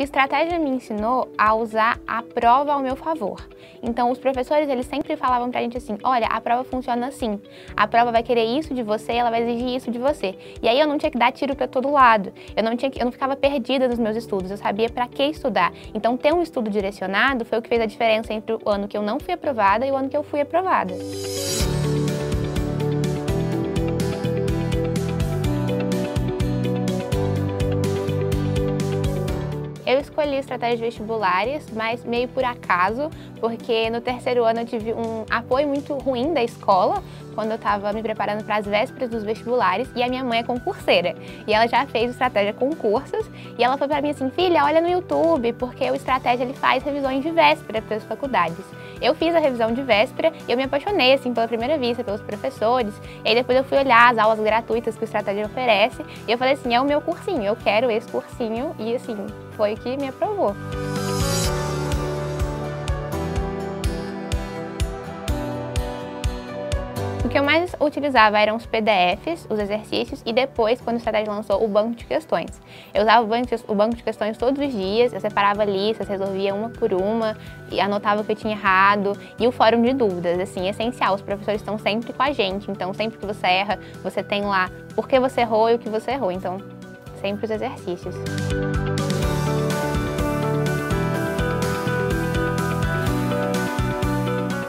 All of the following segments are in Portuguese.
O estratégia me ensinou a usar a prova ao meu favor. Então, os professores, eles sempre falavam pra gente assim, olha, a prova funciona assim, a prova vai querer isso de você, ela vai exigir isso de você. E aí eu não tinha que dar tiro para todo lado, eu não, tinha que, eu não ficava perdida nos meus estudos, eu sabia para que estudar. Então, ter um estudo direcionado foi o que fez a diferença entre o ano que eu não fui aprovada e o ano que eu fui aprovada. Escolhi estratégias vestibulares, mas meio por acaso, porque no terceiro ano eu tive um apoio muito ruim da escola, quando eu estava me preparando para as vésperas dos vestibulares, e a minha mãe é concurseira, e ela já fez estratégia concursos, e ela falou para mim assim, filha, olha no YouTube, porque o estratégia ele faz revisões de véspera para as faculdades. Eu fiz a revisão de véspera e eu me apaixonei, assim, pela primeira vista, pelos professores, e aí depois eu fui olhar as aulas gratuitas que o estratégia oferece, e eu falei assim, é o meu cursinho, eu quero esse cursinho, e assim, foi que me aprovou. O que eu mais utilizava eram os PDFs, os exercícios e depois, quando o Estratégia lançou, o banco de questões. Eu usava o banco de questões todos os dias, eu separava listas, resolvia uma por uma e anotava o que eu tinha errado e o fórum de dúvidas, assim, essencial. Os professores estão sempre com a gente, então sempre que você erra, você tem lá por que você errou e o que você errou. Então, sempre os exercícios.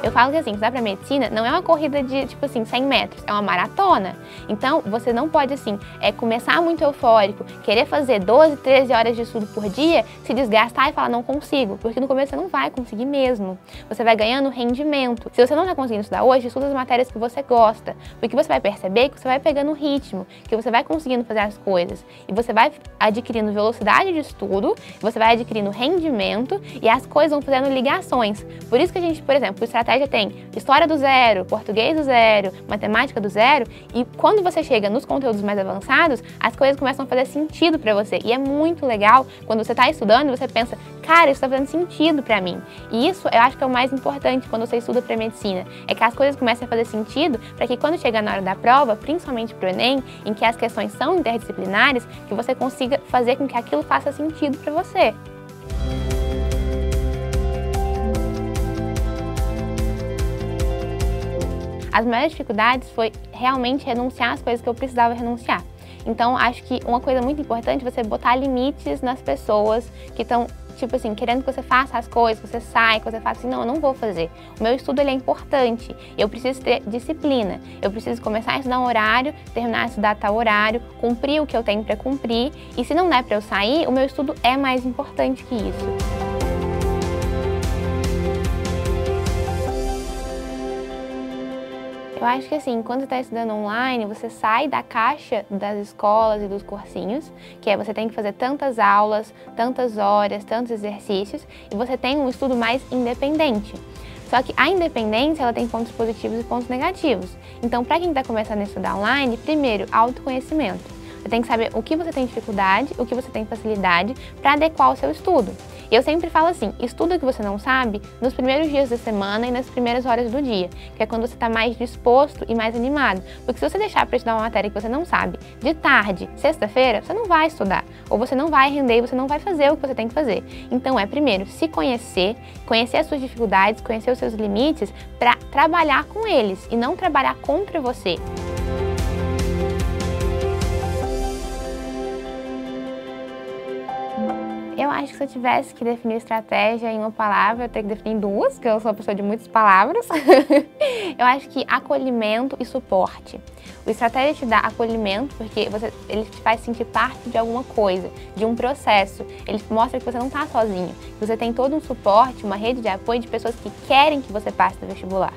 Eu falo que assim, estudar para medicina não é uma corrida de, tipo assim, 100 metros, é uma maratona. Então, você não pode, assim, é, começar muito eufórico, querer fazer 12, 13 horas de estudo por dia, se desgastar e falar, não consigo, porque no começo você não vai conseguir mesmo. Você vai ganhando rendimento. Se você não está conseguindo estudar hoje, estuda as matérias que você gosta, porque você vai perceber que você vai pegando ritmo, que você vai conseguindo fazer as coisas, e você vai adquirindo velocidade de estudo, você vai adquirindo rendimento, e as coisas vão fazendo ligações. Por isso que a gente, por exemplo, estratégia estratégia tem história do zero, português do zero, matemática do zero, e quando você chega nos conteúdos mais avançados, as coisas começam a fazer sentido para você. E é muito legal quando você está estudando e você pensa, cara, isso está fazendo sentido para mim. E isso eu acho que é o mais importante quando você estuda para medicina, é que as coisas comecem a fazer sentido para que quando chegar na hora da prova, principalmente para o Enem, em que as questões são interdisciplinares, que você consiga fazer com que aquilo faça sentido para você. As maiores dificuldades foi realmente renunciar às coisas que eu precisava renunciar. Então, acho que uma coisa muito importante é você botar limites nas pessoas que estão, tipo assim, querendo que você faça as coisas, que você saia, que você faça assim, não, eu não vou fazer. O meu estudo ele é importante, eu preciso ter disciplina, eu preciso começar a estudar um horário, terminar a estudar tal horário, cumprir o que eu tenho para cumprir, e se não der para eu sair, o meu estudo é mais importante que isso. Eu acho que assim, quando está estudando online, você sai da caixa das escolas e dos cursinhos, que é você tem que fazer tantas aulas, tantas horas, tantos exercícios, e você tem um estudo mais independente. Só que a independência ela tem pontos positivos e pontos negativos. Então, para quem está começando a estudar online, primeiro, autoconhecimento. Você tem que saber o que você tem dificuldade, o que você tem facilidade para adequar o seu estudo. Eu sempre falo assim, estuda o que você não sabe nos primeiros dias da semana e nas primeiras horas do dia, que é quando você está mais disposto e mais animado. Porque se você deixar para estudar uma matéria que você não sabe, de tarde, sexta-feira, você não vai estudar, ou você não vai render e você não vai fazer o que você tem que fazer. Então é primeiro se conhecer, conhecer as suas dificuldades, conhecer os seus limites para trabalhar com eles e não trabalhar contra você. Eu acho que se eu tivesse que definir estratégia em uma palavra, eu teria que definir em duas, porque eu sou uma pessoa de muitas palavras. eu acho que acolhimento e suporte. O estratégia te dá acolhimento porque você, ele te faz sentir parte de alguma coisa, de um processo. Ele mostra que você não está sozinho, que você tem todo um suporte, uma rede de apoio de pessoas que querem que você passe no vestibular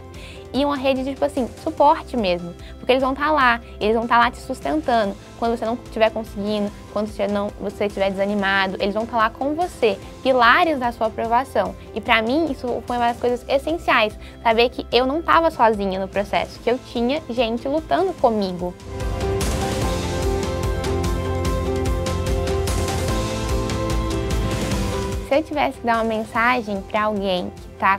e uma rede de, tipo assim, suporte mesmo. Porque eles vão estar tá lá, eles vão estar tá lá te sustentando. Quando você não estiver conseguindo, quando você não você estiver desanimado, eles vão estar tá lá com você, pilares da sua aprovação. E para mim, isso foi uma das coisas essenciais, saber que eu não estava sozinha no processo, que eu tinha gente lutando comigo. Se eu tivesse que dar uma mensagem para alguém que está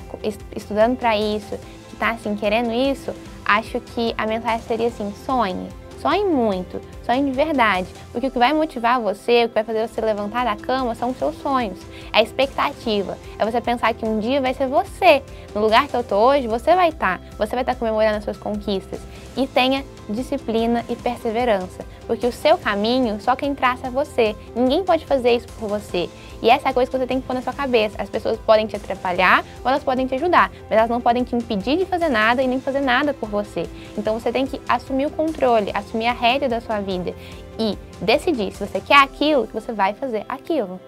estudando para isso, que está assim querendo isso, acho que a mensagem seria assim: sonhe. sonhe muito, sonhe de verdade, porque o que vai motivar você, o que vai fazer você levantar da cama são os seus sonhos, é a expectativa, é você pensar que um dia vai ser você, no lugar que eu tô hoje, você vai estar, tá, você vai estar tá comemorando as suas conquistas. E tenha disciplina e perseverança, porque o seu caminho só quem traça é você, ninguém pode fazer isso por você. E essa é a coisa que você tem que pôr na sua cabeça. As pessoas podem te atrapalhar ou elas podem te ajudar, mas elas não podem te impedir de fazer nada e nem fazer nada por você. Então você tem que assumir o controle, assumir a rédea da sua vida e decidir se você quer aquilo, que você vai fazer aquilo.